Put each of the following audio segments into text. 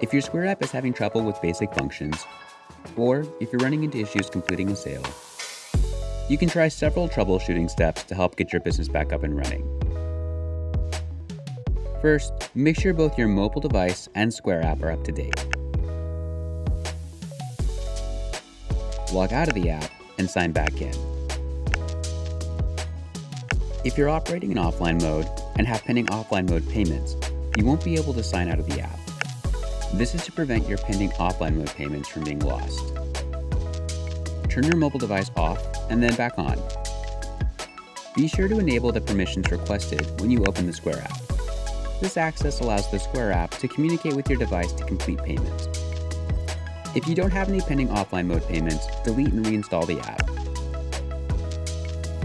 If your Square app is having trouble with basic functions, or if you're running into issues completing a sale, you can try several troubleshooting steps to help get your business back up and running. First, make sure both your mobile device and Square app are up to date. Log out of the app and sign back in. If you're operating in offline mode and have pending offline mode payments, you won't be able to sign out of the app. This is to prevent your pending offline mode payments from being lost. Turn your mobile device off and then back on. Be sure to enable the permissions requested when you open the Square app. This access allows the Square app to communicate with your device to complete payments. If you don't have any pending offline mode payments, delete and reinstall the app.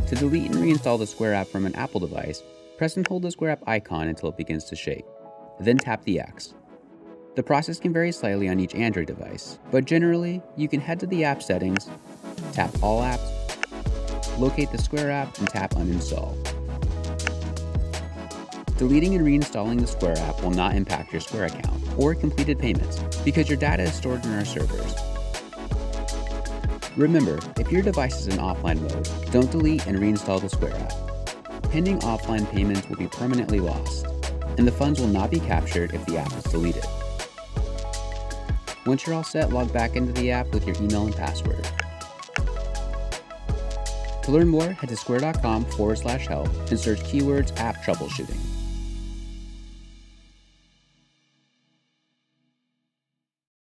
To delete and reinstall the Square app from an Apple device, press and hold the Square app icon until it begins to shake. Then tap the X. The process can vary slightly on each Android device, but generally, you can head to the app settings, tap All Apps, locate the Square app, and tap Uninstall. Deleting and reinstalling the Square app will not impact your Square account or completed payments because your data is stored in our servers Remember, if your device is in offline mode, don't delete and reinstall the Square app. Pending offline payments will be permanently lost, and the funds will not be captured if the app is deleted. Once you're all set, log back into the app with your email and password. To learn more, head to square.com forward slash help and search keywords app troubleshooting.